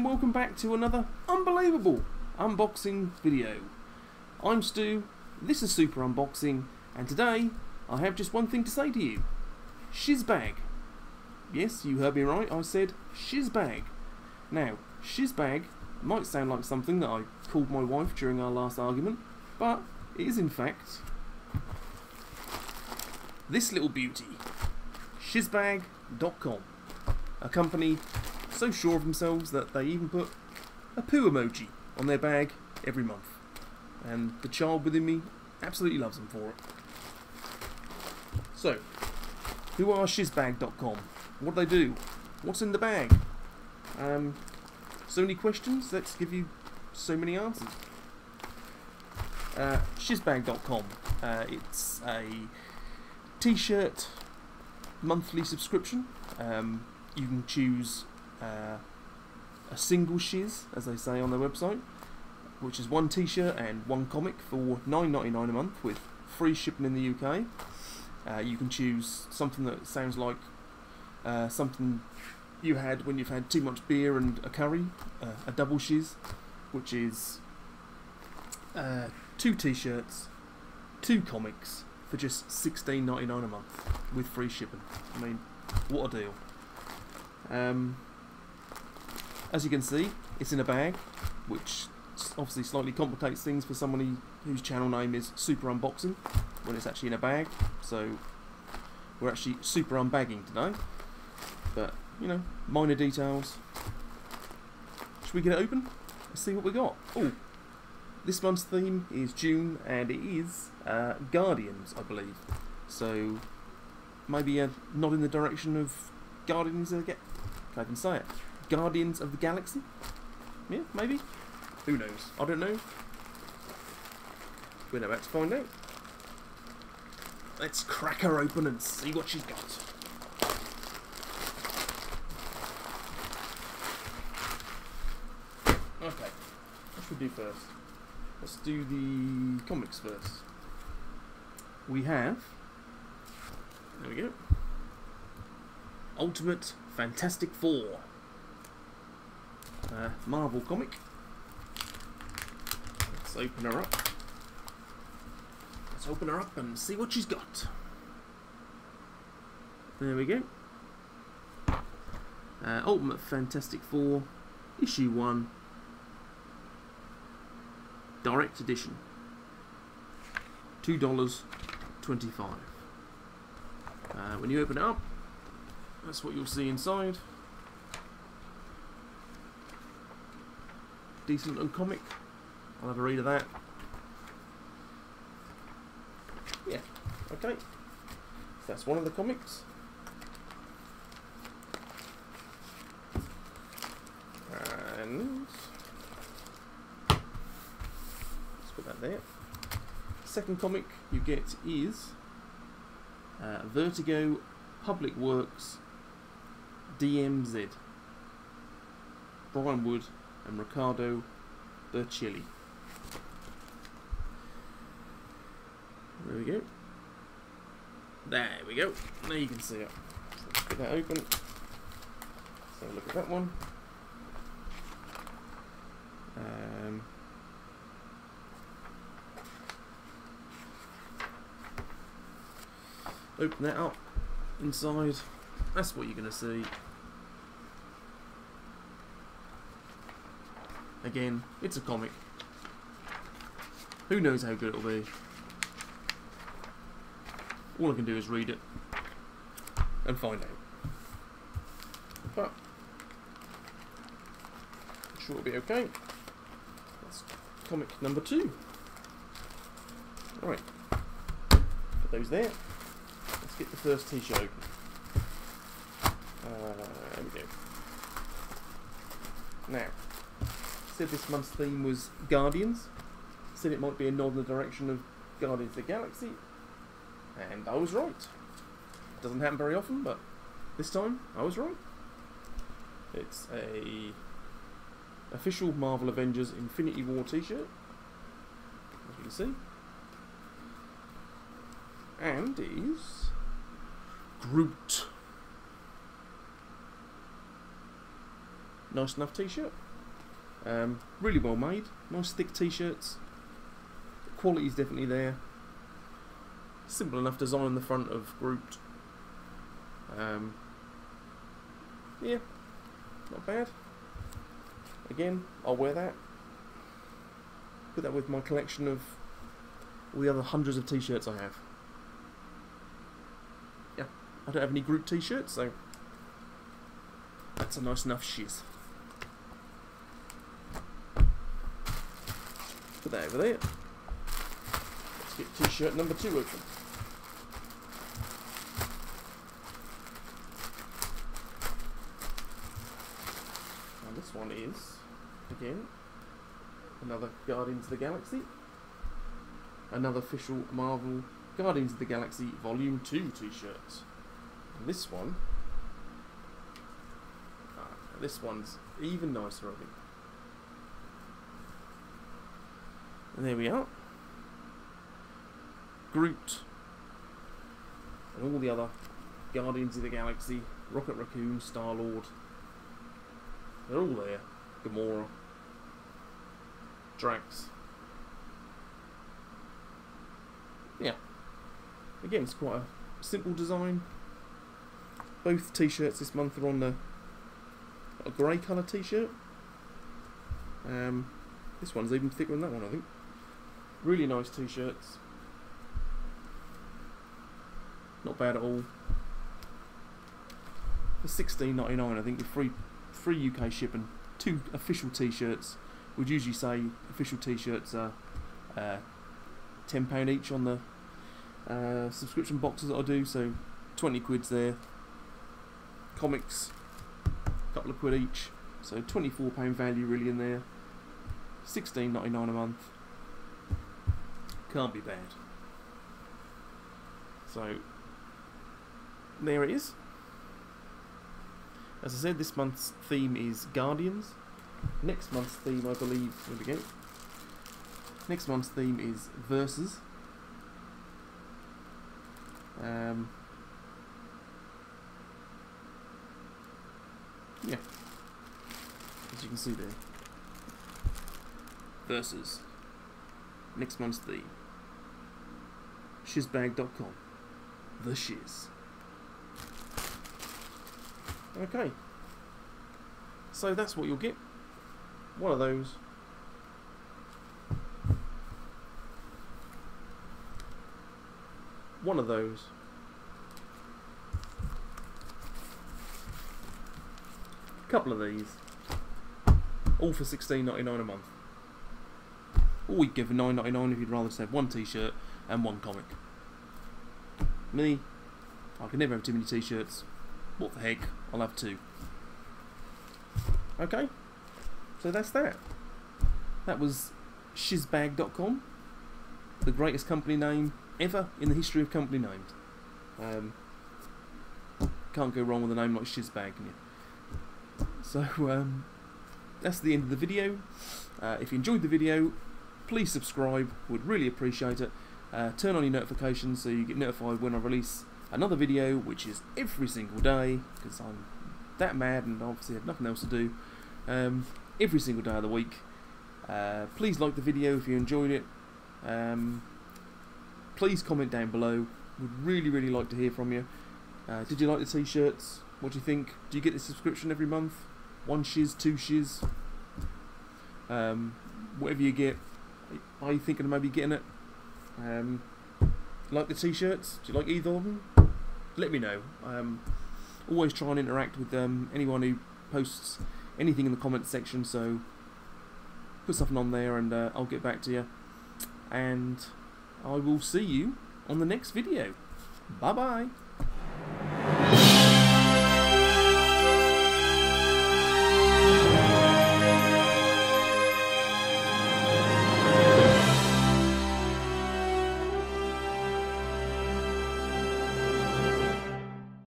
And welcome back to another unbelievable unboxing video. I'm Stu, this is Super Unboxing, and today I have just one thing to say to you. Shizbag. Yes, you heard me right, I said shizbag. Now, shizbag might sound like something that I called my wife during our last argument, but it is in fact this little beauty. Shizbag.com. A company so sure of themselves that they even put a poo emoji on their bag every month. And the child within me absolutely loves them for it. So, who are shizbag.com? What do they do? What's in the bag? Um, so many questions, let's give you so many answers. Uh, shizbag.com. Uh, it's a t-shirt monthly subscription. Um, you can choose uh, a single shiz, as they say on their website, which is one t-shirt and one comic for nine ninety nine a month with free shipping in the UK. Uh, you can choose something that sounds like uh, something you had when you've had too much beer and a curry, uh, a double shiz, which is uh, two t-shirts, two comics for just sixteen ninety nine a month with free shipping. I mean, what a deal! Um, as you can see, it's in a bag, which obviously slightly complicates things for somebody whose channel name is Super Unboxing when it's actually in a bag. So we're actually super unbagging today. But, you know, minor details. Should we get it open? Let's see what we got. Oh, this month's theme is June and it is uh, Guardians, I believe. So maybe a nod in the direction of Guardians the Ga- I can say it. Guardians of the Galaxy? Yeah, maybe? Who knows? I don't know. We're about to find out. Let's crack her open and see what she's got. Okay, what should we do first? Let's do the comics first. We have. There we go. Ultimate Fantastic Four. Uh, Marvel comic. Let's open her up. Let's open her up and see what she's got. There we go. Uh, Ultimate Fantastic Four, Issue 1, Direct Edition. $2.25. Uh, when you open it up, that's what you'll see inside. Decent and comic. I'll have a read of that. Yeah, okay. That's one of the comics. And let's put that there. Second comic you get is uh, Vertigo Public Works DMZ. Brian Wood and Riccardo Burchielli. There we go. There we go. Now you can see it. So get that open. Look at that one. Um, open that up inside. That's what you're going to see. Again, it's a comic. Who knows how good it'll be. All I can do is read it and find out. But I'm sure it'll be okay. That's comic number two. Alright. Put those there. Let's get the first t-shirt open. Uh, there we go. Now, said this month's theme was Guardians. Said it might be a nod in the direction of Guardians of the Galaxy. And I was right. Doesn't happen very often, but this time I was right. It's a official Marvel Avengers Infinity War t-shirt. As you can see. And is Groot. nice enough t-shirt. Um, really well made, nice thick t-shirts. Quality is definitely there. Simple enough design on the front of Groot. Um, yeah, not bad. Again, I'll wear that. Put that with my collection of all the other hundreds of t-shirts I have. Yeah, I don't have any Groot t-shirts, so that's a nice enough shiz. Put that over there. Let's get t-shirt number two open. And this one is, again, another Guardians of the Galaxy. Another official Marvel Guardians of the Galaxy Volume 2 t-shirts. And this one, ah, this one's even nicer, I think. And there we are. Groot and all the other Guardians of the Galaxy, Rocket Raccoon, Star Lord. They're all there. Gamora, Drax. Yeah. Again, it's quite a simple design. Both t-shirts this month are on the a grey colour t-shirt. Um, this one's even thicker than that one, I think. Really nice t-shirts. Not bad at all. For sixteen ninety nine, I think with free free UK shipping, two official t-shirts. Would usually say official t-shirts are uh, ten pound each on the uh, subscription boxes that I do. So twenty quid's there. Comics, a couple of quid each. So twenty four pound value really in there. Sixteen ninety nine a month. Can't be bad. So there it is. As I said, this month's theme is Guardians. Next month's theme, I believe, here we go. Next month's theme is Versus. Um, yeah, as you can see there. Versus. Next month's theme. Shizbag.com. The Shiz. Okay. So that's what you'll get. One of those. One of those. A couple of these. All for sixteen ninety nine a month. Or we'd give nine ninety nine if you'd rather just have one t-shirt and one comic. Me, I can never have too many t-shirts. What the heck? I'll have two. Okay, so that's that. That was shizbag.com, the greatest company name ever in the history of company names. Um, can't go wrong with a name like Shizbag, can you? So, um, that's the end of the video. Uh, if you enjoyed the video, please subscribe, would really appreciate it. Uh, turn on your notifications so you get notified when I release another video, which is every single day, because I'm that mad and obviously have nothing else to do. Um, every single day of the week. Uh, please like the video if you enjoyed it. Um, please comment down below. Would really, really like to hear from you. Uh, did you like the t-shirts? What do you think? Do you get the subscription every month? One shiz, two shiz? Um, whatever you get. Are you thinking of maybe getting it? Um, like the t-shirts? Do you like either of them? Let me know. Um, always try and interact with um, anyone who posts anything in the comments section. So put something on there, and uh, I'll get back to you. And I will see you on the next video. Bye bye.